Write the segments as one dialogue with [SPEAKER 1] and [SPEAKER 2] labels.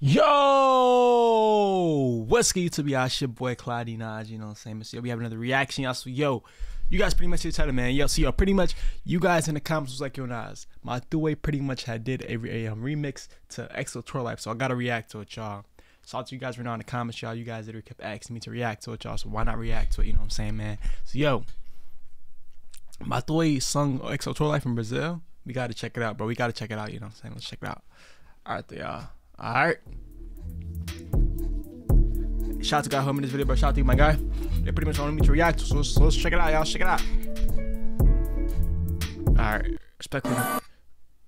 [SPEAKER 1] Yo, what's good to be our shit boy Clouty Naz, you know what I'm saying? So we have another reaction, y'all. So yo, you guys pretty much hit title, man. Yo, so yo, pretty much you guys in the comments was like, yo, Naz, my two-way pretty much had did a, a um, remix to XO Tour Llif3, so I gotta react to it, y'all. So to you guys right now in the comments, y'all. You guys that kept asking me to react to it, y'all. So why not react to it? You know what I'm saying, man? So yo, Matuê sung XO Tour Llif3 in Brazil. We gotta check it out, bro. We gotta check it out. You know what I'm saying? Let's check it out. All right, y'all. All right. Shout out to guy who made this video, bro. Shout out to you, my guy. They pretty much wanted me to react, so, so let's check it out, y'all. Check it out. All right, respectfully,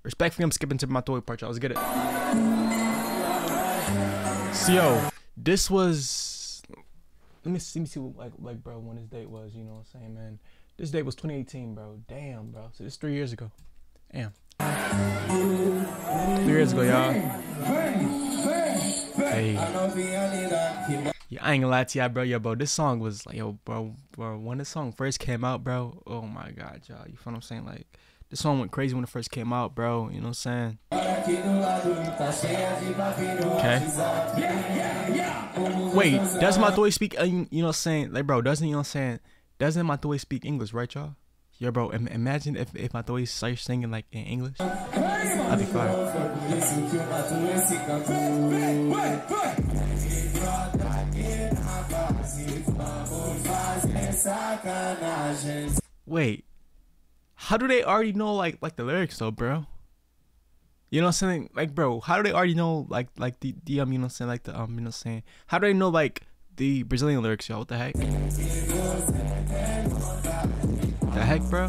[SPEAKER 1] respectfully, I'm skipping to Matuê part, y'all. Let's get it. So, yo, this was. Let me see, let me see what, like, like, bro, when this date was. You know what I'm saying, man? This date was 2018, bro. Damn, bro. So this three years ago. Damn. Three years ago, y'all. Hey. Yeah, I ain't gonna lie to y'all, bro. Yo, bro, this song was like, yo, bro, bro, when this song first came out, bro, oh my god, y'all. You feel what I'm saying? Like, this song went crazy when it first came out, bro. You know what I'm saying? Okay. Wait, does my boy speak, uh, you know what I'm saying? Like, bro, doesn't, you know what I'm saying? Doesn't my boy speak English, right, y'all? Yo, bro, imagine if, if my boy starts singing like in English. That'd be fire. Wait, how do they already know like like the lyrics though, bro? You know what I'm saying? Like, bro, how do they already know like like the the um you know saying like the um you know saying? How do they know like the Brazilian lyrics, y'all? What the heck? The heck, bro?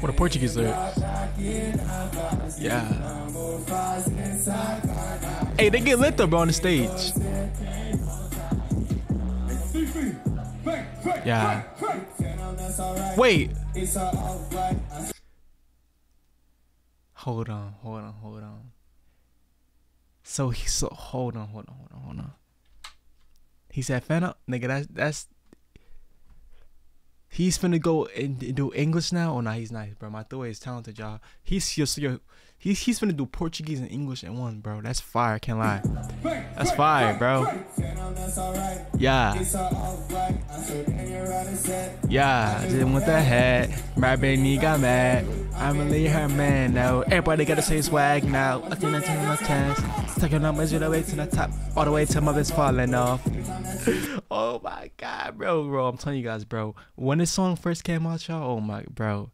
[SPEAKER 1] What a Portuguese lyric. Yeah. Hey, they get lit though, bro, on the stage. Yeah. Wait. Hold on, hold on, hold on. So he so hold on, hold on, hold on, hold on. He said, "Fan up, nigga. That's that's he's finna go and do English now. Oh no, he's not, bro. My boy is talented, y'all. He's just yo, he's he's finna do Portuguese and English in one, bro. That's fire. I can't lie. That's fire, bro. Yeah. Yeah. I didn't want the hat. My baby got mad. I'ma leave her man now. Everybody gotta say swag now. I think that's my chance. Taking numbers all the way to the top, all the way to best falling off. oh my god, bro, bro. I'm telling you guys, bro. When this song first came out, y'all, oh my, bro,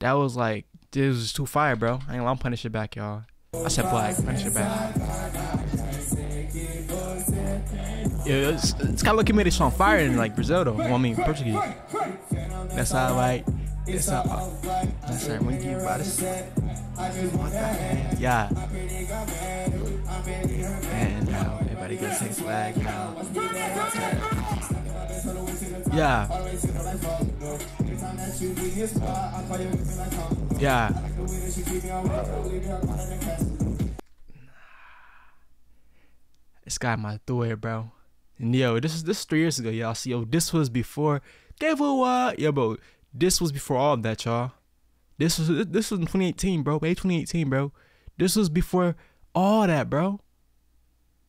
[SPEAKER 1] that was like, this was too fire, bro. I ain't I'm punish it back, y'all. I said black, punish it back. Yeah, it's, it's of looking made this song fire in like Brazil though. Well, I mean Portuguese. That's how all right. That's all. That's right. When you about to yeah. And now everybody gets say swag now. Yeah. Yeah. This guy my through bro. And yo, this is this is three years ago, y'all. See, yo, this was before Give what? Yo, bro, this was before all of that, y'all. This was this was in 2018, bro. May 2018, bro. This was before all that, bro.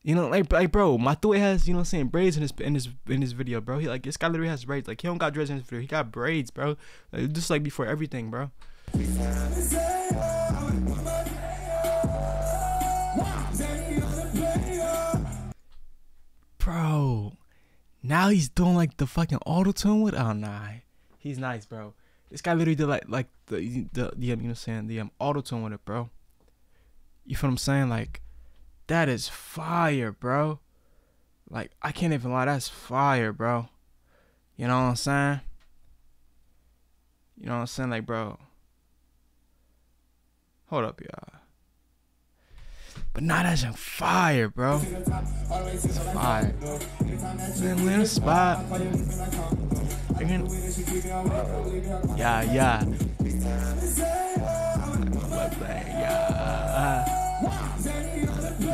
[SPEAKER 1] You know, like, like, bro, my Matuê has, you know, what I'm saying braids in his in his in his video, bro. He like this guy literally has braids. Like he don't got dreads in his video. He got braids, bro. Like, just like before everything, bro. Bro, now he's doing like the fucking auto tune with. Oh nah, he's nice, bro. This guy literally did like like the the, the you know, saying the um auto tune with it, bro. You feel what I'm saying? Like that is fire, bro. Like, I can't even lie, that's fire, bro. You know what I'm saying? You know what I'm saying? Like, bro. Hold up, y'all. But not as in fire, bro. It's fire. In a spot. Yeah, yeah.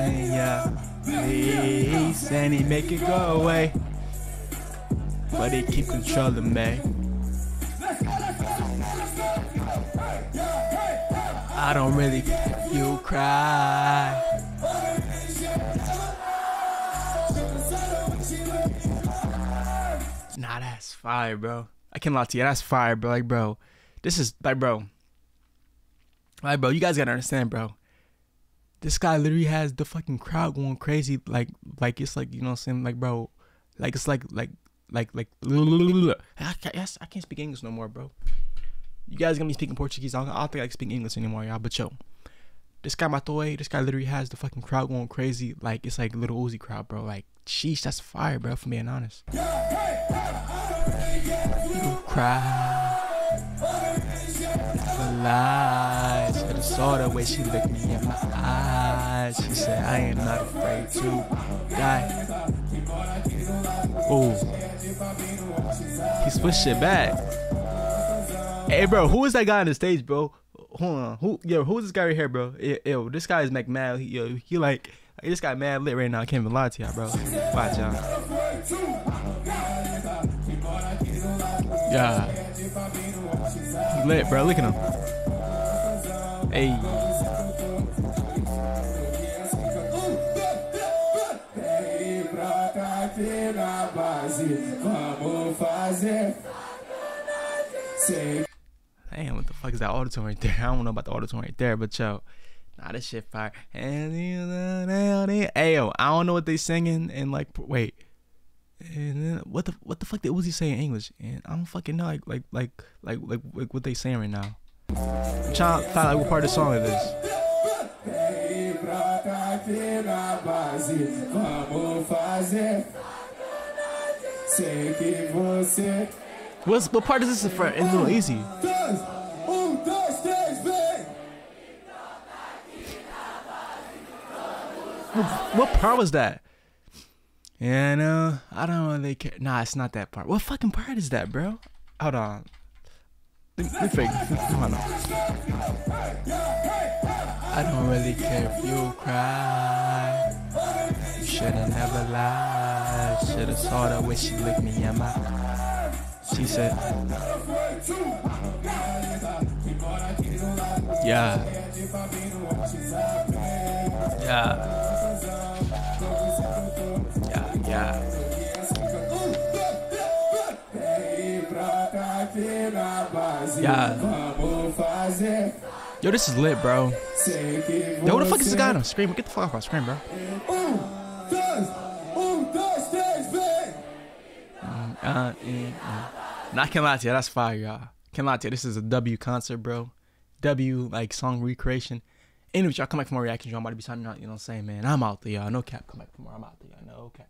[SPEAKER 1] yeah. Please, and he make it go away. But he keep controlling me. I don't really you cry. Nah, that's fire, bro. I can't lie to you. That's fire, bro. Like, bro, this is like, bro. Like, bro, you guys gotta understand, bro. This guy literally has the fucking crowd going crazy. Like, like it's like you know what I'm saying. Like, bro, like it's like like like like. I I can't speak English no more, bro. You guys gonna be speaking Portuguese. I don't, I don't think I can speak English anymore, y'all. But yo, this guy Matuê, this guy literally has the fucking crowd going crazy. Like it's like a Lil Uzi crowd, bro. Like, sheesh, that's fire, bro. For being honest. Cry, lies. I just saw the way she looked me in my eyes. She said, I am not afraid to die. Ooh. He switched it back. Hey, bro, who is that guy on the stage, bro? Hold on. Who, yo, who's this guy right here, bro? Yo, this guy is McMahon. He, yo, he like, this guy mad lit right now. I can't even lie to y'all, bro. Watch y'all. Yeah. Lit, bro. Look at him. Hey. Damn, what the fuck is that autotune right there? I don't know about the autotune right there, but yo, nah, this shit fire. Hey yo, I don't know what they singing and like, wait, and then what the what the fuck did Uzi say in English? And I don't fucking know like like like like like, like what they saying right now. I'm trying to find like what part of the song it is. What's, what part is this for? It's a little easy. What part was that? Yeah, no, I don't really care. Nah, it's not that part. What fucking part is that, bro? Hold on. Let me fake. Hold on. I don't really care if you cry. You should've never lied. Should've saw the way she looked me in my She said. Yeah. Yeah, Yeah. Yo, this is lit, bro. Yo, what the fuck is this guy on screen? Get the fuck off my screen, bro. Uh, mm. Not can lie to you, that's fire, y'all. Can lie to you, this is a W concert, bro. W like song recreation. Anyways, y'all come back for more reactions. Y'all about to be signing out. You know what I'm saying, man? I'm out there, y'all. No cap. Come back for more. I'm out there, y'all. No cap.